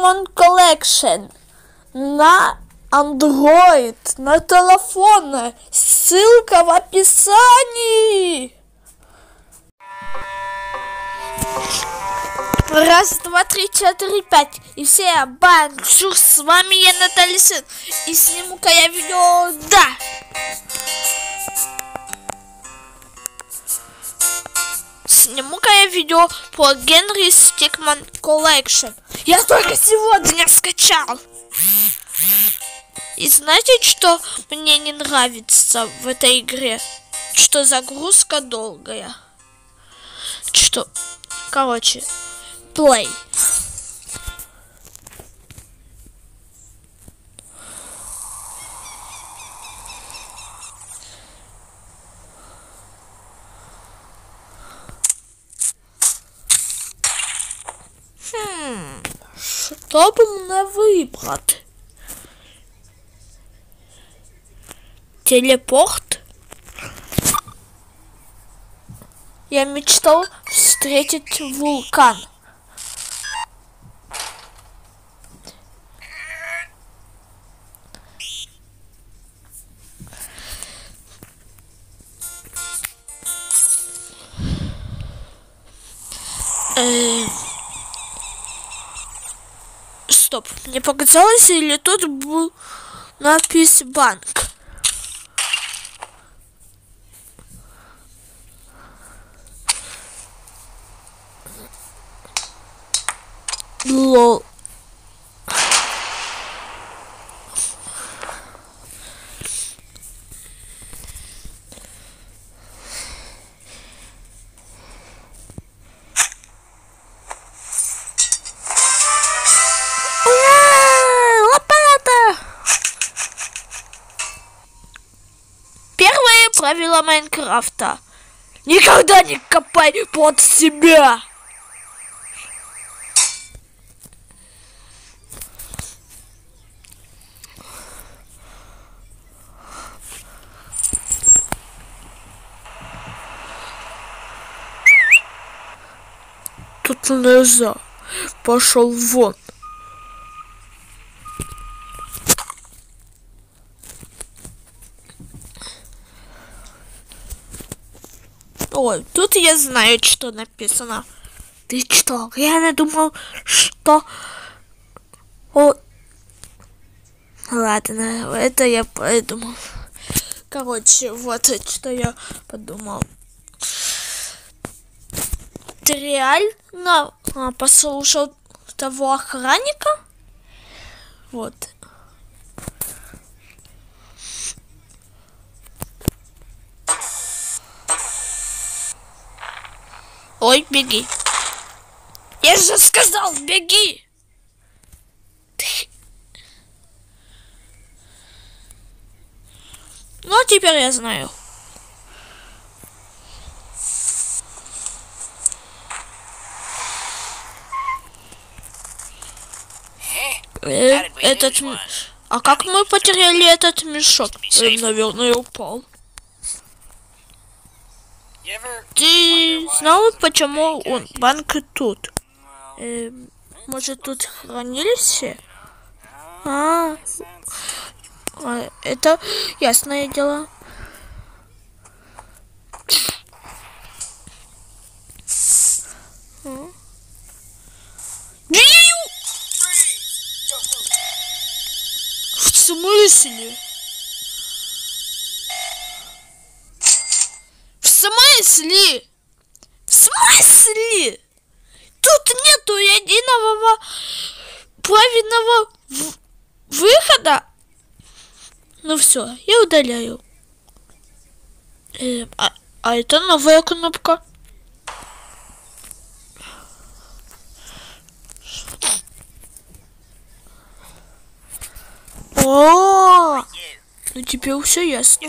Pokemon Collection на Android, на телефоны. Ссылка в описании. Раз, два, три, четыре, пять. И все, банк, шур, с вами я Наталья Сын. И сниму-ка я видео, да. Сниму-ка я видео по Генри Стикман Collection. Я только сегодня скачал. И знаете, что мне не нравится в этой игре? Что загрузка долгая. Что... Короче, play. Б мне вибрати? Телепорт? Я мечтал встретить вулкан. Стоп, мне показалось, или тут был надпись банк? Лол. Правило Майнкрафта. Никогда не копай под себя. Тут нельзя. Пошел вон. Ой, тут я знаю, что написано. Ты что, реально думал, что... О... Ладно, это я придумал. Короче, вот что я подумал. Ты реально а, послушал того охранника? Вот. Ой, беги. Я же сказал, беги. Ну, а теперь я знаю. Э, этот... А как мы потеряли этот мешок? Э, наверное, упал. Ты знал, почему он банк тут? Э, может, тут хранилище? А, а, это ясное дело. В смысле? В смысле? В смысле? Тут нету единого правильного выхода. Ну все, я удаляю. Э, а, а это новая кнопка. О, ну теперь все ясно.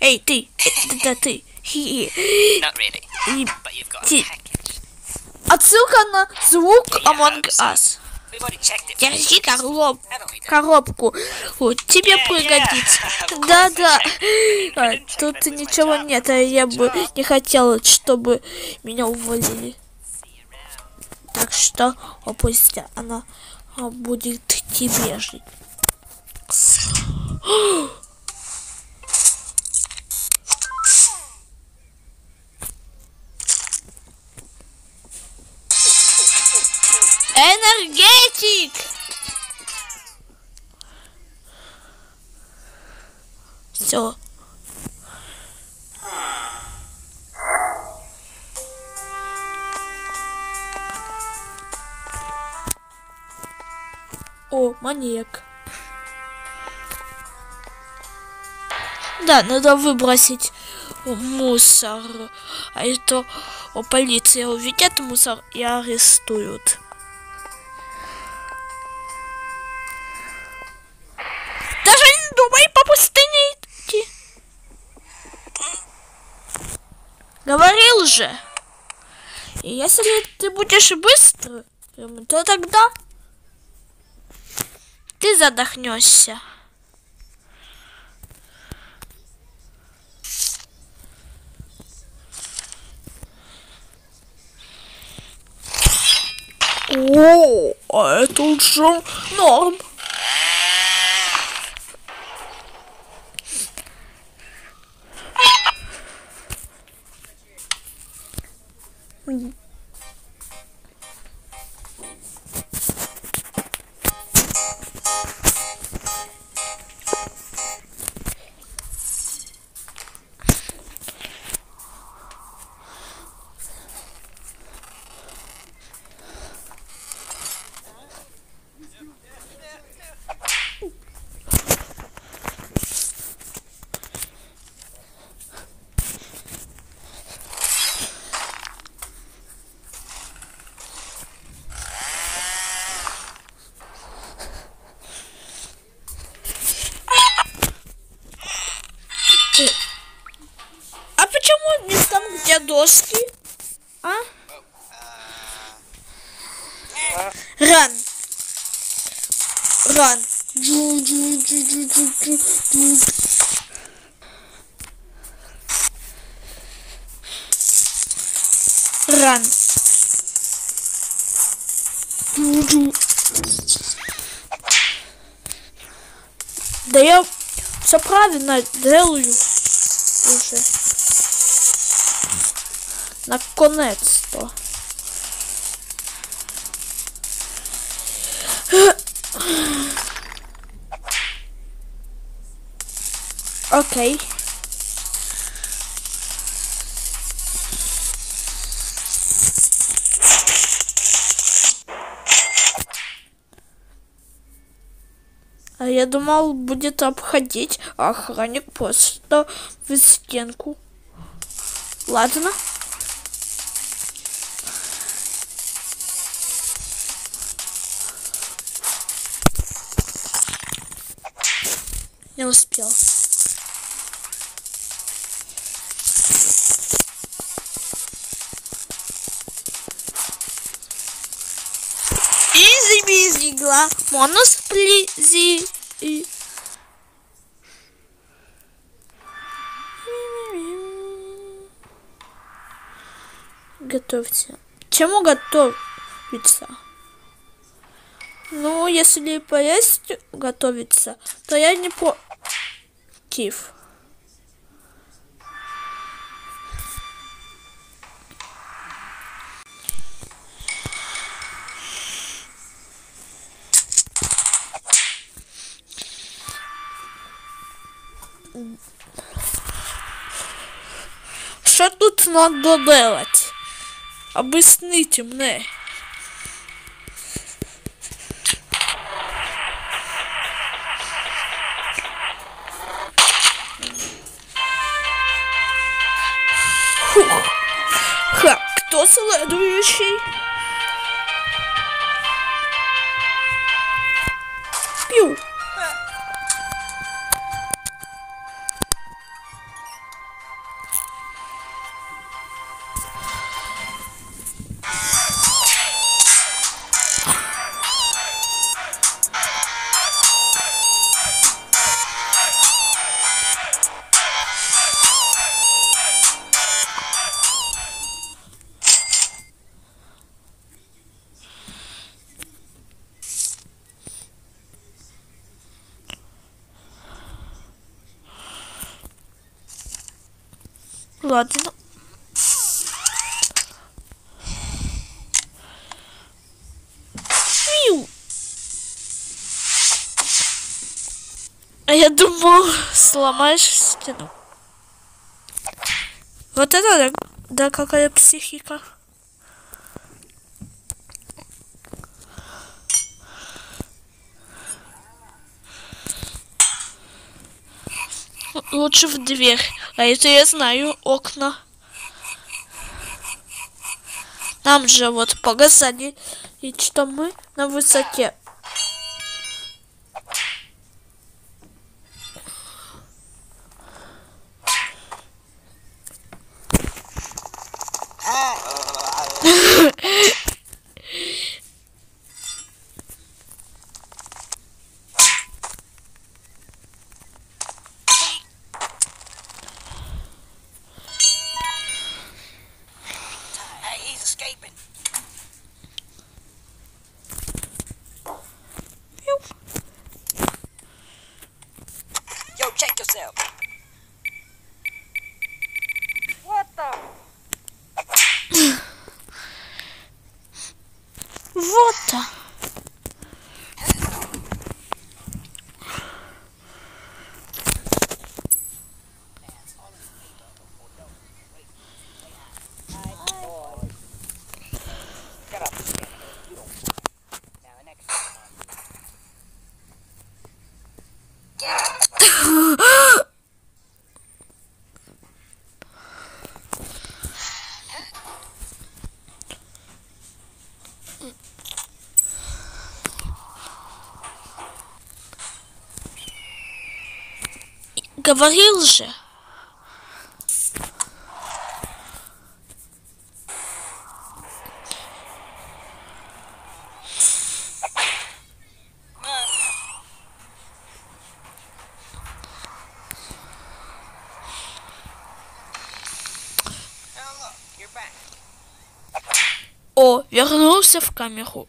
Эй, ты, это ты. Not really, И but you've got a package. Отсылка на звук Among Us. Держи короб, коробку. Вот, тебе Yeah, пригодится. yeah, Да-да. I А, Тут ничего нет, а я бы не хотела, чтобы меня уволили. Так что о, пусть она а, будет тебе жить. Все. О, маньяк. Да, надо выбросить мусор. А это о, полиция увидит мусор и арестуют. Говорил же. И если ты будешь быстро, то тогда ты задохнешься. О, а это уже норм. А Джу. Да я все правильно делаю уже. Наконец-то. Окей. А я думал, будет обходить, а охранник просто в стенку. Ладно. Не успел. Изи бизи гла, монус плизи. И- Готовьте. Чему готовиться? Ну, если поесть готовиться, то я не против. Что надо делать? Объясните мне. Фух. Ха, кто следующий? Пью. Ладно. Фью. А я думал, сломаешь стену. Вот это да, да какая психика. Лучше в дверь. А это я знаю, окна. Нам же вот показали, и что мы на высоте. Говорил же. О, вернулся в камеру.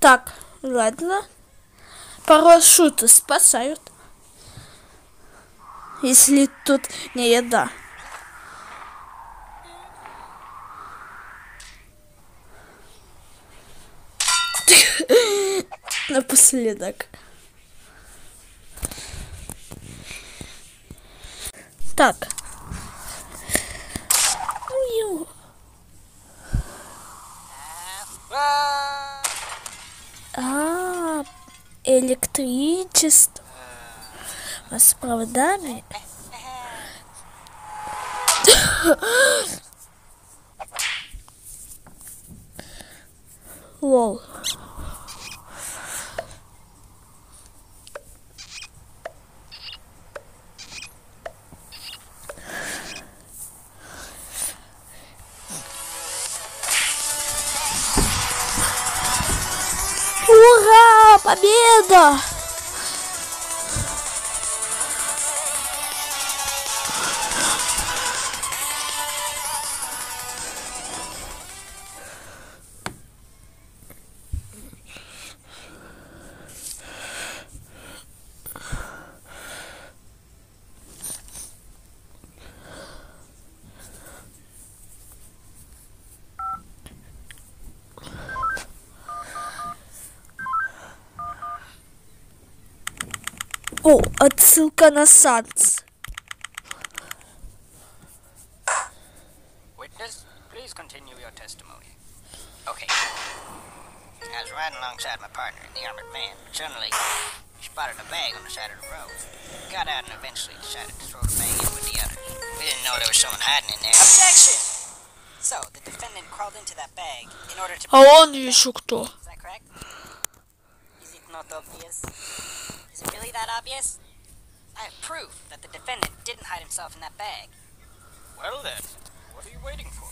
Так, ладно. Парашюты спасают. Если тут не еда. Напоследок. Так. А, электричество. А с проводами? Лол. 是的。О, отсылка на Санс. Witness, please continue your testimony. Okay. I was riding alongside my partner in the armored van. Suddenly, we spotted a bag on the side of the road. Got out and eventually decided to throw the bag in with the others. We didn't know there was someone hiding in there. Objection! So, the defendant crawled into that bag in order to... А он еще кто? Is that correct? Is it not obvious? Is it really that obvious? I have proof that the defendant didn't hide himself in that bag. Well then, what are you waiting for?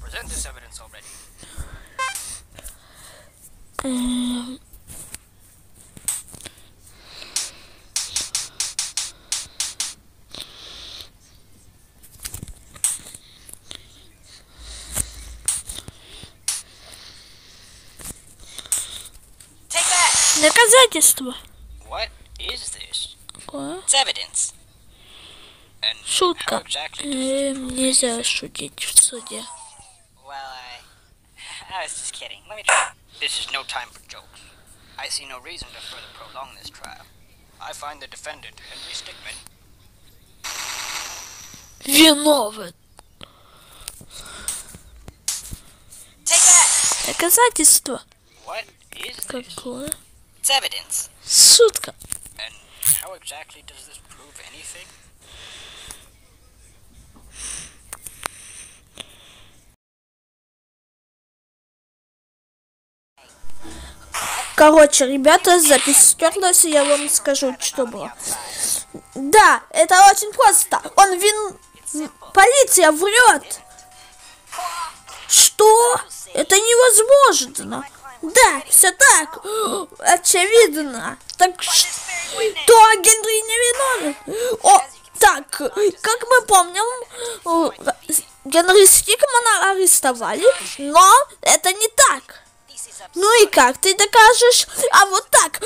Present this evidence already. Эм, Take that! Доказательство. What is this? Какое? It's evidence. And Шутка. how exactly does Эм, нельзя шутить в суде. Well, I. I was just kidding. Let me try. This is no time for jokes. I see no reason to further prolong this trial. I find the defendant, Henry Stickman, Виновен. Take that! Доказательство. What is this? Какое? It's evidence. Шутка. And How exactly does this prove anything? Короче, ребята, запись стерлась, и я вам скажу, что было. Да, это очень просто. Он вин... Полиция врет. Что? Это невозможно. Да, все так. Очевидно. Так что Генри не виновен? О, так, как мы помним, о, Генри Стикмана арестовали, но это не так. Ну и как ты докажешь? А вот так.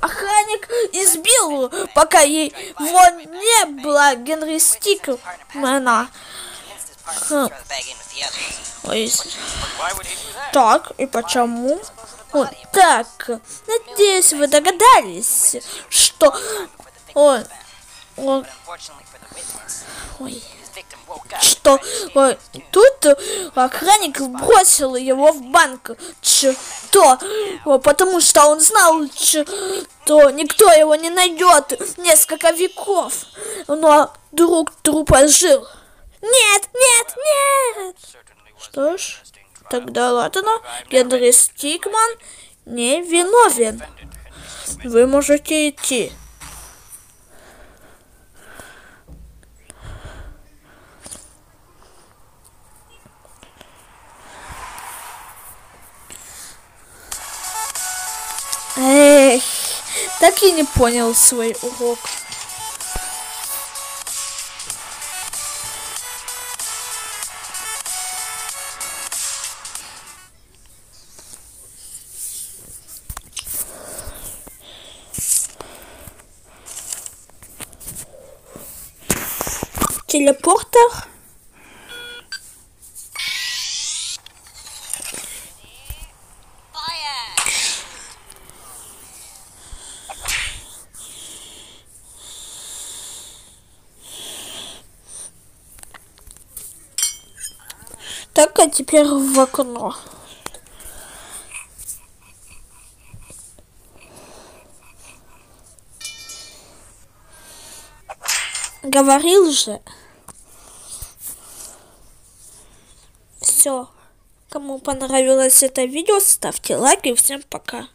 Охранник избил, пока ей вон не было Генри Стикмана. Ой, так, и почему? Вот так. Надеюсь, вы догадались, что ой, woke up. что ой, тут охранник бросил его в банк. Что? Потому что он знал, что никто его не найдет несколько веков. Но друг трупа жил. Нет, нет, нет. Что ж, тогда ладно, Генри Стикман не виновен. Вы можете идти. Эх, так и не понял свой урок. Телепортер. Так, а теперь в окно. Говорил же. Все. Кому понравилось это видео, ставьте лайк и всем пока.